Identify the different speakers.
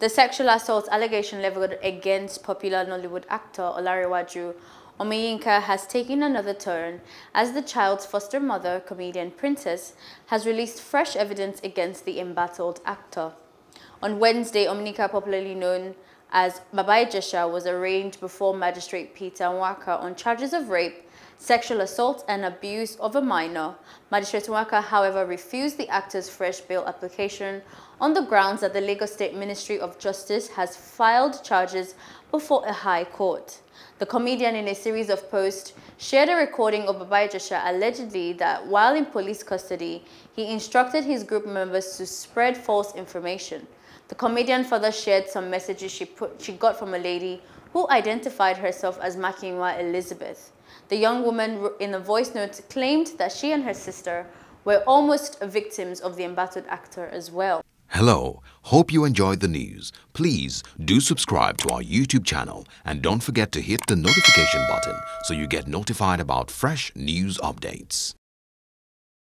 Speaker 1: The sexual assault allegation leveled against popular Nollywood actor Olanrewaju Omiyinka has taken another turn as the child's foster mother, comedian Princess, has released fresh evidence against the embattled actor. On Wednesday, Omiyinka, popularly known as Baba Ijesha, was arraigned before Magistrate Peter Nwaka on charges of rape, sexual assault and abuse of a minor. Magistrate Nwaka, however, refused the actor's fresh bail application on the grounds that the Lagos State Ministry of Justice has filed charges before a high court. The comedian in a series of posts shared a recording of Baba Ijesha allegedly that while in police custody, he instructed his group members to spread false information. The comedian further shared some messages she, put, she got from a lady who identified herself as Makinwa Elizabeth. The young woman in the voice note claimed that she and her sister were almost victims of the embattled actor as well.
Speaker 2: Hello, hope you enjoyed the news. Please do subscribe to our YouTube channel and don't forget to hit the notification button so you get notified about fresh news updates.